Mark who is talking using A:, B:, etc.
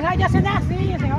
A: Mas aí já se.